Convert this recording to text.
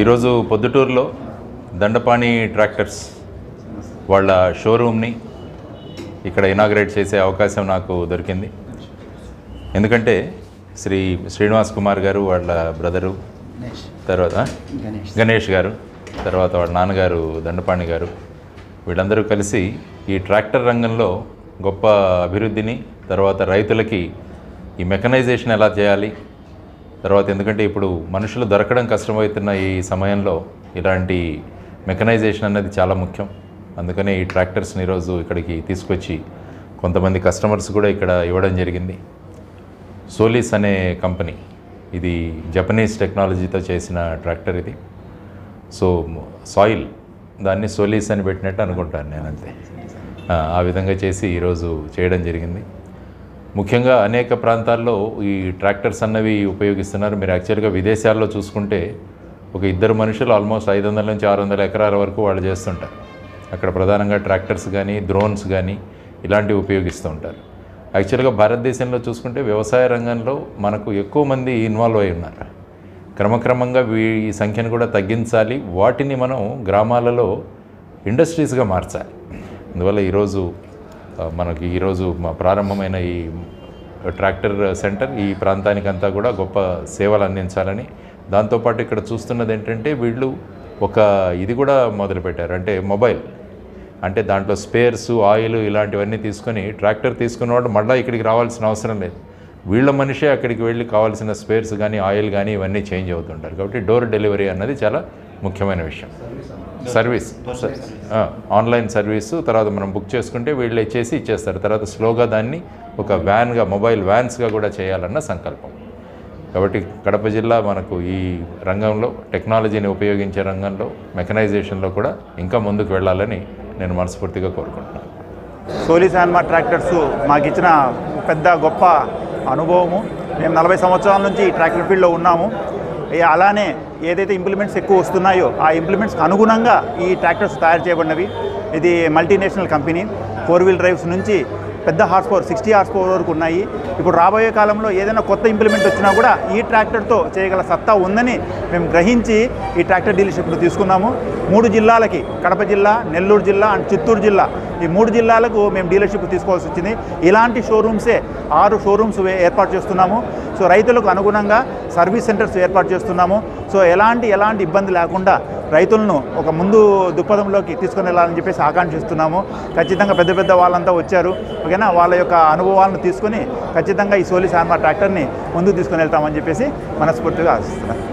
ఈరోజు పొద్దుటూరులో దండపాణి ట్రాక్టర్స్ వాళ్ళ షోరూమ్ని ఇక్కడ ఇనాగ్రేట్ చేసే అవకాశం నాకు దొరికింది. ఎందుకంటే శ్రీ శ్రీనివాస్ కుమార్ గారు వాళ్ళ బ్రదరు తర్వాత గణేష్. గణేష్ గారు తర్వాత వాళ్ళ నాన్నగారు దండపాణి గారు వీళ్ళందరూ కలిసి ఈ ట్రాక్టర్ రంగంలో గొప్ప అభివృద్ధిని తర్వాత రైతులకి ఈ మెకనైజేషన్ ఎలా చేయాలి తర్వాత ఎందుకంటే ఇప్పుడు మనుషులు దొరకడం కష్టమవుతున్న ఈ సమయంలో ఇలాంటి మెకనైజేషన్ అనేది చాలా ముఖ్యం. అందుకనే ఈ ట్రాక్టర్స్ని ఈరోజు ఇక్కడికి తీసుకొచ్చి కొంతమంది కస్టమర్స్ కూడా ఇక్కడ ఇవ్వడం జరిగింది. సోలీస్ అనే కంపెనీ ఇది జపనీస్ టెక్నాలజీతో చేసిన ట్రాక్టర్ ఇది. సో సాయిల్ దాన్ని సోలీస్ అని పెట్టినట్టు అనుకుంటాను నేను అంతే ఆ, ఆ విధంగా చేసి ఈరోజు చేయడం జరిగింది. ముఖ్యంగా అనేక ప్రాంతాల్లో ఈ ట్రాక్టర్స్ అన్నవి ఉపయోగిస్తున్నారు. మీరు యాక్చువల్గా విదేశాల్లో చూసుకుంటే ఒక ఇద్దరు మనుషులు ఆల్మోస్ట్ ఐదు వందల నుంచి ఆరు వందల ఎకరాల వరకు వాళ్ళు చేస్తుంటారు. అక్కడ ప్రధానంగా ట్రాక్టర్స్ కానీ డ్రోన్స్ కానీ ఇలాంటివి ఉపయోగిస్తూ ఉంటారు. యాక్చువల్గా భారతదేశంలో చూసుకుంటే వ్యవసాయ రంగంలో మనకు ఎక్కువ మంది ఇన్వాల్వ్ అయి ఉన్నారు. క్రమక్రమంగా వీ ఈ సంఖ్యను కూడా తగ్గించాలి. వాటిని మనం గ్రామాలలో ఇండస్ట్రీస్గా మార్చాలి. అందువల్ల ఈరోజు మనకి ఈరోజు ప్రారంభమైన ఈ ట్రాక్టర్ సెంటర్ ఈ ప్రాంతానికంతా కూడా గొప్ప సేవలు అందించాలని. దాంతోపాటు ఇక్కడ చూస్తున్నది ఏంటంటే వీళ్ళు ఒక ఇది కూడా మొదలుపెట్టారు. అంటే మొబైల్. అంటే దాంట్లో స్పేర్స్ ఆయిల్ ఇలాంటివన్నీ తీసుకొని ట్రాక్టర్ తీసుకున్నవాడు మళ్ళీ ఇక్కడికి రావాల్సిన అవసరం లేదు. వీళ్ళ మనిషే అక్కడికి వెళ్ళి కావాల్సిన స్పేర్స్ కానీ ఆయిల్ కానీ ఇవన్నీ చేంజ్ అవుతుంటారు. కాబట్టి డోర్ డెలివరీ అన్నది చాలా ముఖ్యమైన విషయం. సర్వీస్. ఆన్లైన్ సర్వీసు తర్వాత మనం బుక్ చేసుకుంటే వీళ్ళు చేసి ఇచ్చేస్తారు. తర్వాత స్లోగా దాన్ని ఒక వ్యాన్గా మొబైల్ వ్యాన్స్గా కూడా చేయాలన్న సంకల్పం. కాబట్టి కడప జిల్లా మనకు ఈ రంగంలో టెక్నాలజీని ఉపయోగించే రంగంలో మెకనైజేషన్లో కూడా ఇంకా ముందుకు వెళ్ళాలని నేను మనస్ఫూర్తిగా కోరుకుంటున్నాను. సోలీ శాన్మా ట్రాక్టర్స్ మాకు ఇచ్చిన పెద్ద గొప్ప అనుభవము. మేము నలభై సంవత్సరాల నుంచి ఈ ట్రాక్టర్ ఫీల్డ్లో ఉన్నాము. అలానే ఏదైతే ఇంప్లిమెంట్స్ ఎక్కువ వస్తున్నాయో ఆ ఇంప్లిమెంట్స్కి అనుగుణంగా ఈ ట్రాక్టర్స్ తయారు చేయబడినవి. ఇది multinational company four wheel drives నుంచి పెద్ద horse power sixty horse power వరకు ఉన్నాయి. ఇప్పుడు రాబోయే కాలంలో ఏదైనా కొత్త ఇంప్లిమెంట్ వచ్చినా కూడా ఈ ట్రాక్టర్తో చేయగల సత్తా ఉందని మేము గ్రహించి ఈ ట్రాక్టర్ డీలర్షిప్ను తీసుకున్నాము. మూడు జిల్లాలకి కడప జిల్లా నెల్లూరు జిల్లా అండ్ చిత్తూరు జిల్లా ఈ మూడు జిల్లాలకు మేము డీలర్షిప్ తీసుకోవాల్సి వచ్చింది. ఇలాంటి షోరూమ్సే ఆరు షోరూమ్స్ వే- ఏర్పాటు చేస్తున్నాము. సో రైతులకు అనుగుణంగా సర్వీస్ సెంటర్స్ ఏర్పాటు చేస్తున్నాము. సో ఎలాంటి ఎలాంటి ఇబ్బంది లేకుండా రైతులను ఒక ముందు దృక్పథంలోకి తీసుకుని వెళ్ళాలని చెప్పేసి ఆకాంక్షిస్తున్నాము. ఖచ్చితంగా పెద్ద పెద్ద వాళ్ళంతా వచ్చారు. ఓకేనా? వాళ్ళ యొక్క అనుభవాలను తీసుకొని ఖచ్చితంగా ఈ సోలి సాన్మా ట్రాక్టర్ని ముందుకు తీసుకుని వెళ్తామని చెప్పేసి మనస్ఫూర్తిగా ఆశిస్తున్నాను